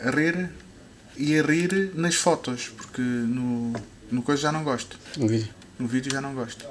a rir e a rir nas fotos, porque no, no coisa já não gosto. No vídeo. No vídeo já não gosto.